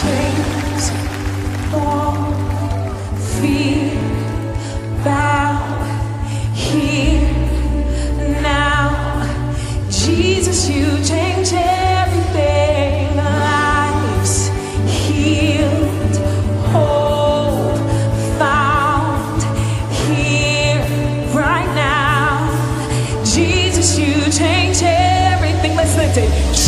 chains all feet bow here now. Jesus, you change everything. Lives healed, whole, found here right now. Jesus, you change everything. Let's lift it.